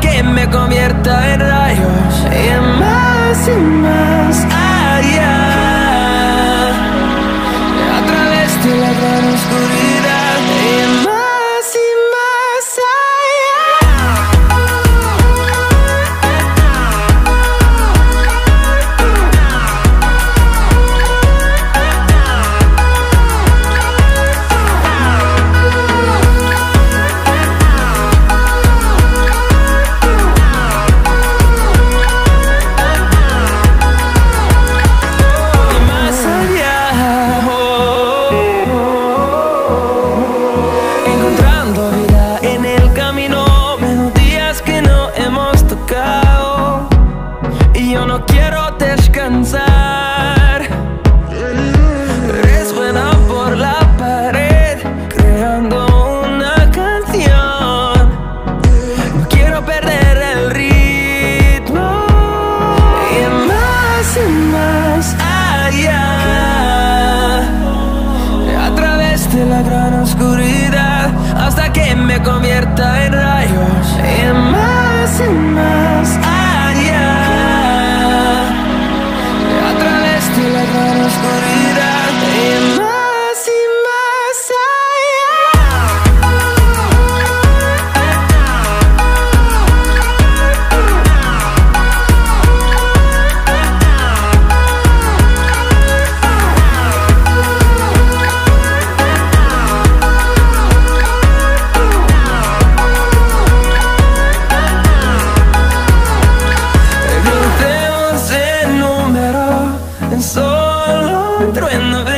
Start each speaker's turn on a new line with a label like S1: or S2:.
S1: que me convierta en rayos. Y más y más oscuridad hasta que me convierta en rayos. Y más y más through